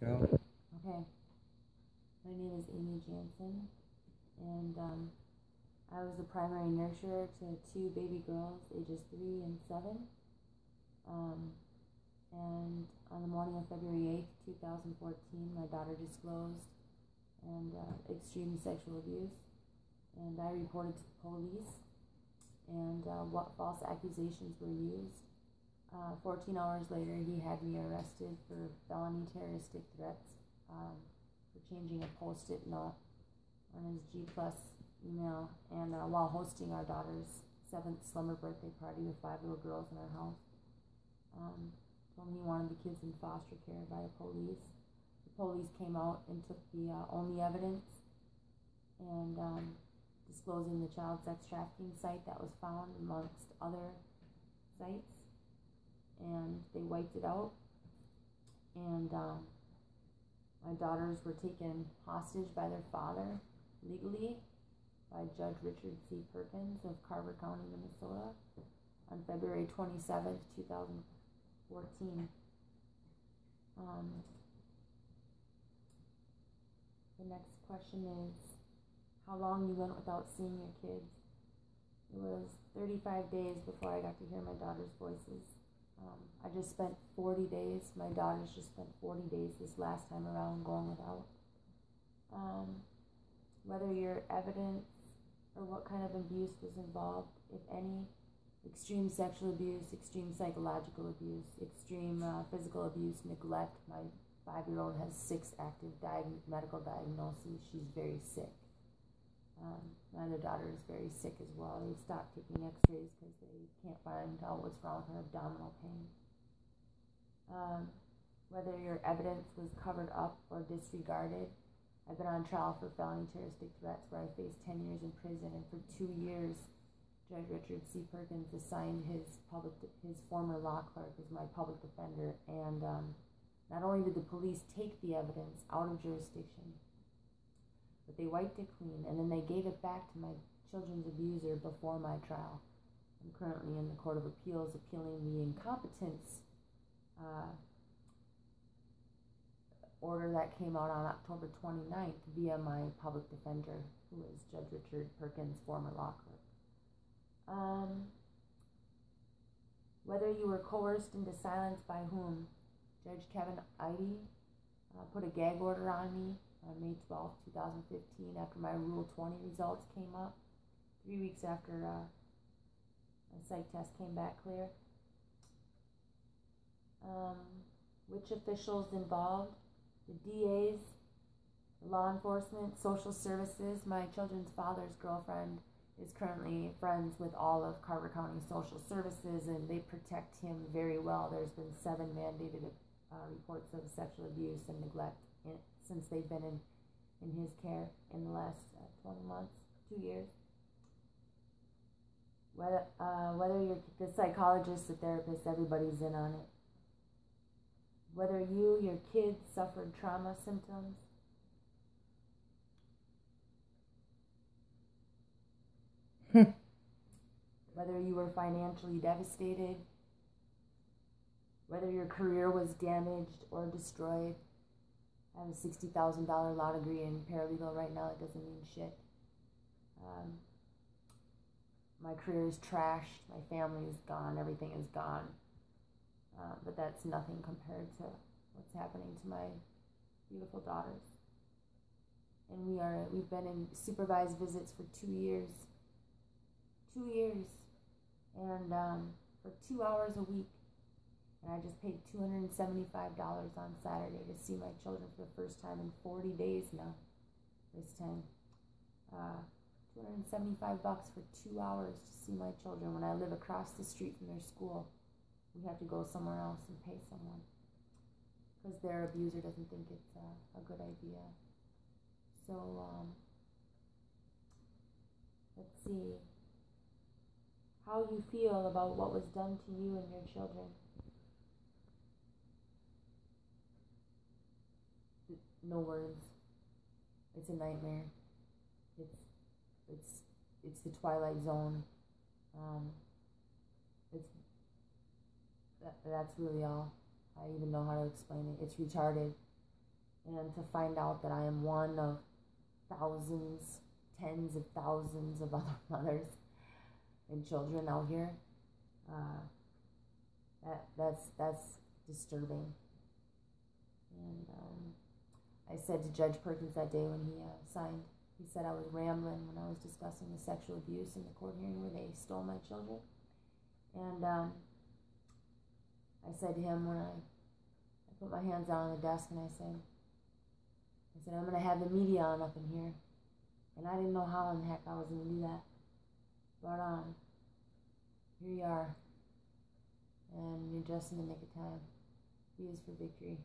Go. Okay. My name is Amy Jansen, and um, I was the primary nurturer to two baby girls, ages three and seven. Um, and on the morning of February 8th, 2014, my daughter disclosed and uh, extreme sexual abuse. And I reported to the police and uh, what false accusations were used. Uh, 14 hours later, he had me arrested for felony terroristic threats um, for changing a post-it note on his G Plus email and uh, while hosting our daughter's seventh slumber birthday party with five little girls in our house. Um, told me he wanted the kids in foster care by the police. The police came out and took the uh, only evidence and um, disclosing the child sex trafficking site that was found amongst other sites and they wiped it out. And um, my daughters were taken hostage by their father legally by Judge Richard C. Perkins of Carver County, Minnesota on February 27th, 2014. Um, the next question is how long you went without seeing your kids. It was 35 days before I got to hear my daughter's voices. Um, I just spent 40 days, my daughters just spent 40 days this last time around going without. Um, whether your evidence or what kind of abuse was involved, if any, extreme sexual abuse, extreme psychological abuse, extreme uh, physical abuse, neglect. My five year old has six active diag- medical diagnoses. She's very sick. Other daughter is very sick as well. They stopped taking x rays because they can't find out what's wrong with her abdominal pain. Um, whether your evidence was covered up or disregarded. I've been on trial for felony terroristic threats where I faced 10 years in prison, and for two years, Judge Richard C. Perkins assigned his public his former law clerk as my public defender, and um, not only did the police take the evidence out of jurisdiction, but they wiped it clean, and then they gave it back to my children's abuser before my trial. I'm currently in the Court of Appeals appealing the incompetence uh, order that came out on October 29th via my public defender, who is Judge Richard Perkins' former law clerk. Um, whether you were coerced into silence by whom, Judge Kevin Eide uh, put a gag order on me on May 12, 2015, after my Rule 20 results came up, three weeks after uh, my psych test came back clear. Um, which officials involved? the DAs, law enforcement, social services. My children's father's girlfriend is currently friends with all of Carver County social services and they protect him very well. There's been seven mandated uh, reports of sexual abuse and neglect in, since they've been in, in his care in the last uh, 20 months, two years. Whether, uh, whether you're the psychologist, the therapist, everybody's in on it whether you, your kids suffered trauma symptoms. whether you were financially devastated, whether your career was damaged or destroyed. I have a $60,000 law degree in paralegal right now. It doesn't mean shit. Um, my career is trashed. My family is gone. Everything is gone. Uh, but that's nothing compared to what's happening to my beautiful daughters. And we are we've been in supervised visits for two years. Two years, and um, for two hours a week. And I just paid two hundred and seventy-five dollars on Saturday to see my children for the first time in forty days now. This time, uh, two hundred and seventy-five bucks for two hours to see my children when I live across the street from their school we have to go somewhere else and pay someone because their abuser doesn't think it's a, a good idea. So, um, let's see how you feel about what was done to you and your children. No words. It's a nightmare. It's it's it's the twilight zone. Um, it's that, that's really all I even know how to explain it. It's retarded. and to find out that I am one of thousands, tens of thousands of other mothers and children out here. Uh, that that's that's disturbing. And um, I said to Judge Perkins that day when he uh, signed, he said I was rambling when I was discussing the sexual abuse in the court hearing where they stole my children. And um, I said to him when I, I put my hands down on the desk and I said, I said, I'm going to have the media on up in here. And I didn't know how in the heck I was going to do that. But um, here you are. And you're just in the nick of time. V is for victory.